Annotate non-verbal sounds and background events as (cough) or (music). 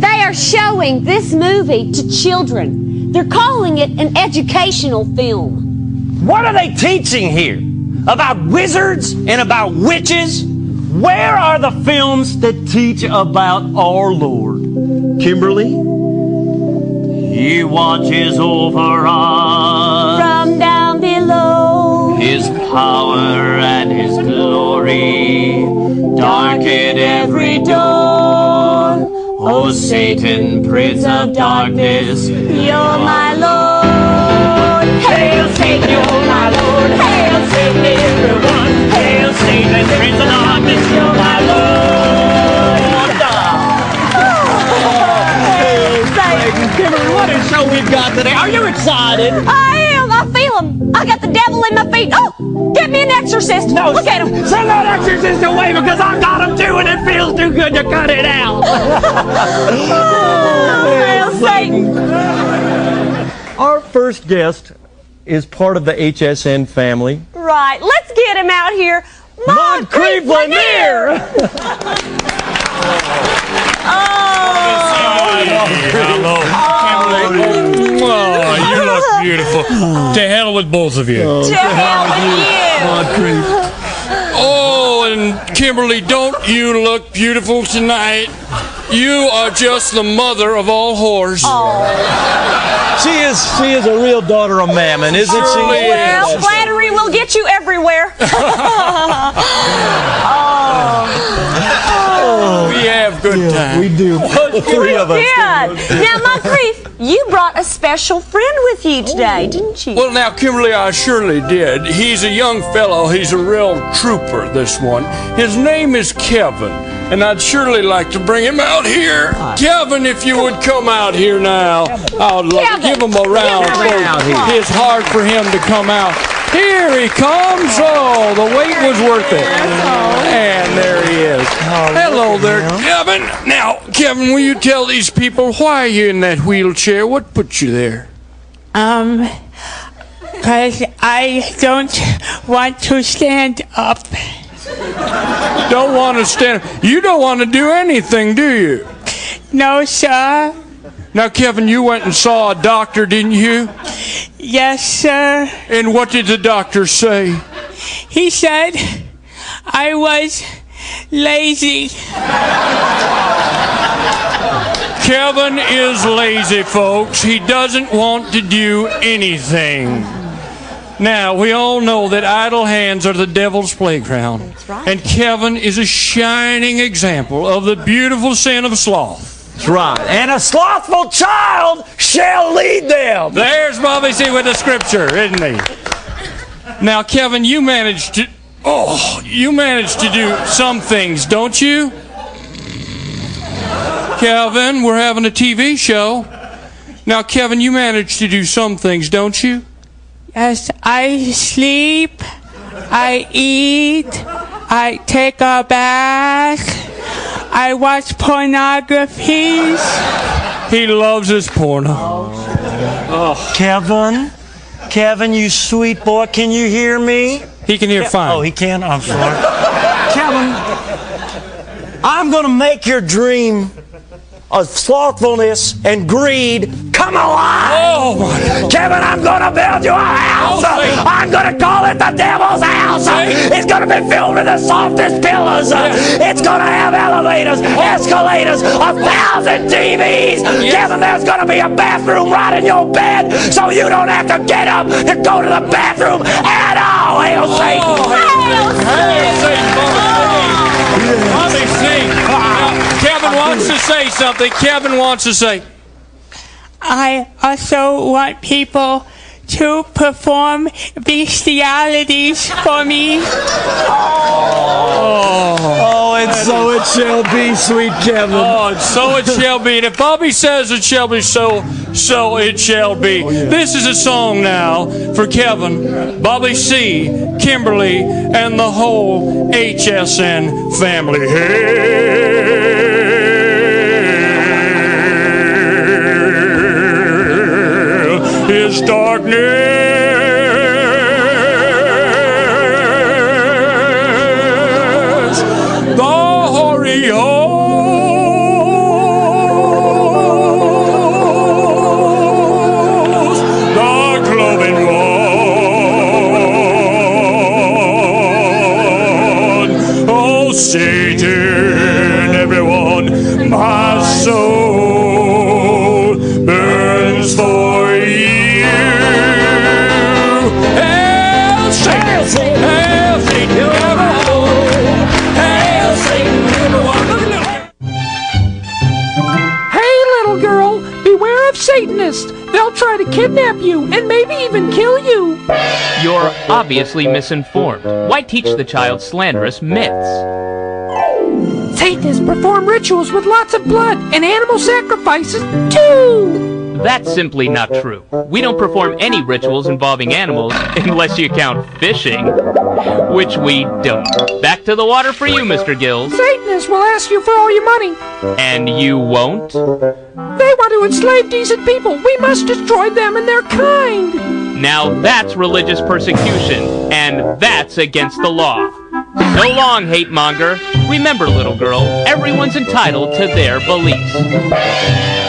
They are showing this movie to children. They're calling it an educational film. What are they teaching here? About wizards and about witches? Where are the films that teach about our Lord? Kimberly? He watches over us. From down below. His power and his glory darken every dawn. O Satan, prince of darkness, You're my Lord. What a show we've got today. Are you excited? I am. I feel him. I got the devil in my feet. Oh, get me an exorcist. No, Look at him. Send that exorcist away because I got him too and it feels too good to cut it out. (laughs) Oh, Hail Satan. (laughs) Our first guest is part of the HSN family. Right. Let's get him out here. Moncrief Lanier! (laughs) Oh, Oh, oh, you look beautiful. Oh. To hell with both of you. To hell with you. Oh, and Kimberly, don't you look beautiful tonight? You are just the mother of all whores. She is she is a real daughter of Mammon, isn't she? Well, flattery will get you everywhere. (laughs) We have good time. We do. (laughs) The three of us. Good. Now, Moncrief, you brought a special friend with you today, oh. didn't you? Well, now, Kimberly, I surely did. He's a young fellow. He's a real trooper, this one. His name is Kevin, and I'd surely like to bring him out here. Kevin, if you would come out here now. I would love to give him a round Kevin. out here. It's hard for him to come out. Here he comes. Oh, the wait was worth it. And there he is. Hello there, Kevin. Now, Kevin, will you tell these people why you're you in that wheelchair? What put you there? Um, because I don't want to stand up. Don't want to stand. You don't want to do anything, do you? No, sir. Now, Kevin, you went and saw a doctor, didn't you? Yes, sir. And what did the doctor say? He said I was lazy. Kevin is lazy, folks. He doesn't want to do anything. Now, we all know that idle hands are the devil's playground. That's right. And Kevin is a shining example of the beautiful sin of sloth. That's right. And a slothful child shall lead them. There's Bobby C with the scripture, isn't he? Now, Kevin, you managed to. Oh, you manage to do some things, don't you? Kevin, we're having a TV show. Now, Kevin, you manage to do some things, don't you? Yes, I sleep. I eat. I take a bath. I watch pornographies. He loves his porno. Oh. Kevin, Kevin, you sweet boy, can you hear me? He can hear fine. Oh, he can? I'm sorry. Kevin, I'm going to make your dream of slothfulness and greed come alive. Oh, my Kevin, I'm going to build you a house. Oh, I'm going to call it the devil's house. It's going to be filled with the softest pillows. It's going to have elevators, oh. escalators, a thousand TVs. Kevin, there's going to be a bathroom right in your bed so you don't have to get up to go to the bathroom at all. Hail Satan. Hey, Satan, Bobby C. Bobby Kevin wants to say something. Kevin wants to say. I also want people to perform bestialities for me. Oh, oh. And so it shall be, sweet Kevin. Oh, and so it shall be. And if Bobby says it shall be so, so it shall be. This is a song now for Kevin, Bobby C., Kimberly, and the whole HSN family. Hail is darkness, Satan, everyone, my soul burns for you. Satan, Satan, Satan, everyone. Hey, little girl, beware of Satanists. They'll try to kidnap you and maybe even kill you. You're obviously misinformed. Why teach the child slanderous myths? Satanists perform rituals with lots of blood and animal sacrifices, too. That's simply not true. We don't perform any rituals involving animals (laughs) unless you count fishing, which we don't. Back to the water for you, Mr. Gills. Satanists will ask you for all your money. And you won't? They want to enslave decent people. We must destroy them and their kind. Now that's religious persecution, and that's against the law. So long, hate monger. Remember, little girl, everyone's entitled to their beliefs.